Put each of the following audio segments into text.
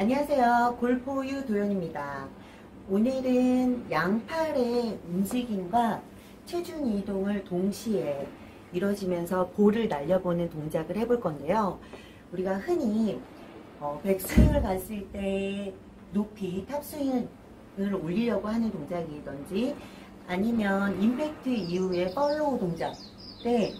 안녕하세요. 골포유 도연입니다. 오늘은 양팔의 움직임과 체중 이동을 동시에 이뤄지면서 볼을 날려보는 동작을 해볼 건데요. 우리가 흔히 어, 백스윙을 갔을 때 높이 탑스윙을 올리려고 하는 동작이든지 아니면 임팩트 이후에 팔로우 동작 때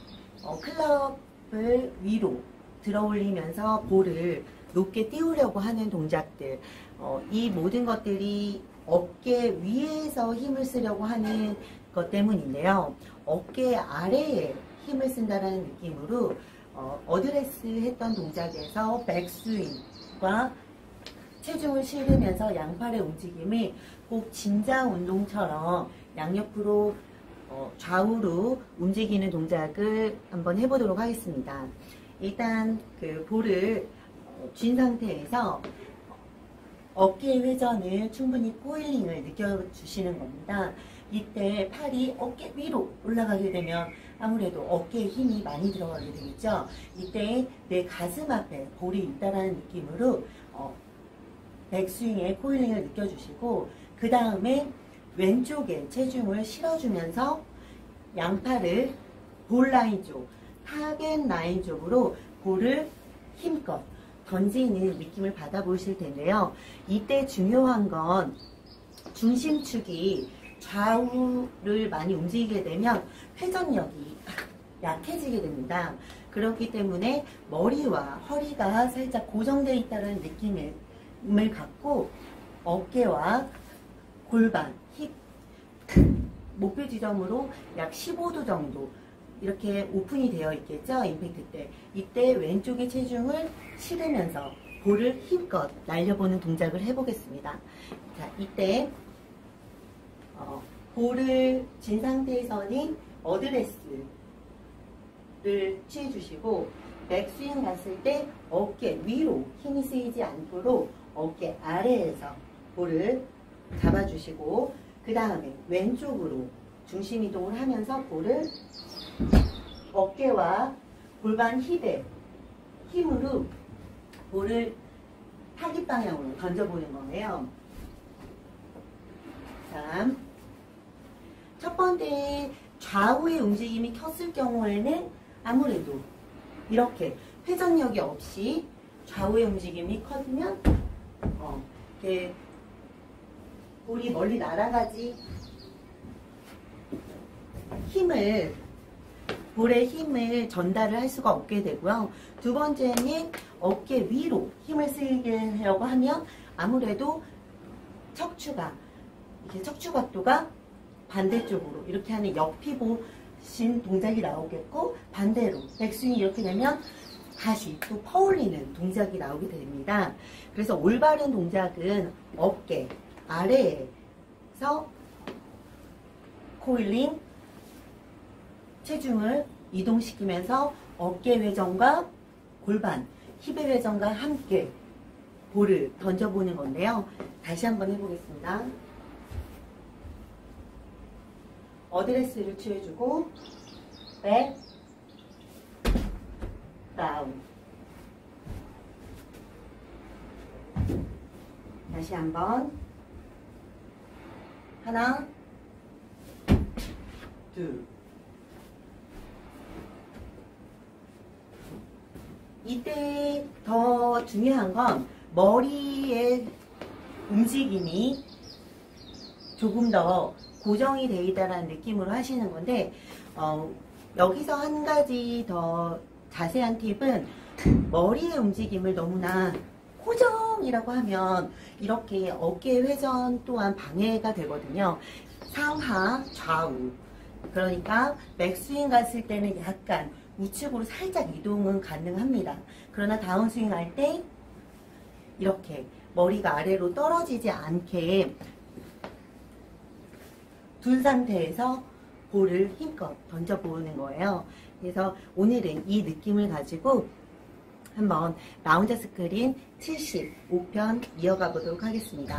어, 클럽을 위로 들어 올리면서 볼을 높게 띄우려고 하는 동작들 어, 이 모든 것들이 어깨 위에서 힘을 쓰려고 하는 것 때문인데요. 어깨 아래에 힘을 쓴다는 느낌으로 어, 어드레스 했던 동작에서 백스윙과 체중을 실으면서 양팔의 움직임이 꼭 진자 운동처럼 양옆으로 어, 좌우로 움직이는 동작을 한번 해보도록 하겠습니다. 일단 그 볼을 쥔 상태에서 어깨 회전을 충분히 코일링을 느껴주시는 겁니다. 이때 팔이 어깨 위로 올라가게 되면 아무래도 어깨에 힘이 많이 들어가게 되겠죠. 이때 내 가슴 앞에 볼이 있다라는 느낌으로 어, 백스윙의 코일링을 느껴주시고 그 다음에 왼쪽에 체중을 실어주면서 양팔을 볼 라인 쪽, 타겟 라인 쪽으로 볼을 힘껏 던지는 느낌을 받아보실 텐데요. 이때 중요한 건 중심축이 좌우를 많이 움직이게 되면 회전력이 약해지게 됩니다. 그렇기 때문에 머리와 허리가 살짝 고정되어 있다는 느낌을 갖고 어깨와 골반, 힙, 목표 지점으로 약 15도 정도 이렇게 오픈이 되어 있겠죠? 임팩트 때. 이때 왼쪽의 체중을 실으면서 볼을 힘껏 날려보는 동작을 해보겠습니다. 자 이때 어, 볼을 진 상태에서는 어드레스를 취해 주시고 백스윙 갔을 때 어깨 위로 힘이 쓰이지 않도록 어깨 아래에서 볼을 잡아주시고 그 다음에 왼쪽으로 중심 이동을 하면서 볼을 어깨와 골반 힙에 힘으로 볼을 타깃 방향으로 던져보는 거예요. 자, 첫 번째 좌우의 움직임이 켰을 경우에는 아무래도 이렇게 회전력이 없이 좌우의 움직임이 커지면 어, 이렇게 볼이 멀리 날아가지 힘을 볼에 힘을 전달을 할 수가 없게 되고요. 두 번째는 어깨 위로 힘을 쓰게 하려고 하면 아무래도 척추가 이렇게 척추 각도가 반대쪽으로 이렇게 하는 옆피보 신 동작이 나오겠고 반대로 백스윙이 이렇게 되면 다시 또 퍼올리는 동작이 나오게 됩니다. 그래서 올바른 동작은 어깨 아래에서 코일링 체중을 이동시키면서 어깨 회전과 골반, 힙의 회전과 함께 볼을 던져보는 건데요. 다시 한번 해보겠습니다. 어드레스를 취해주고 백, 다운 다시 한번 하나 둘 이때 더 중요한 건 머리의 움직임이 조금 더 고정이 되어 있다는 느낌으로 하시는 건데 어, 여기서 한 가지 더 자세한 팁은 머리의 움직임을 너무나 고정이라고 하면 이렇게 어깨 회전 또한 방해가 되거든요. 상하 좌우 그러니까 맥스윙 갔을 때는 약간 우측으로 살짝 이동은 가능합니다. 그러나 다운스윙 할 때 이렇게 머리가 아래로 떨어지지 않게 둔 상태에서 볼을 힘껏 던져보는 거예요. 그래서 오늘은 이 느낌을 가지고 한번 나 혼자 스크린 75편 이어가 보도록 하겠습니다.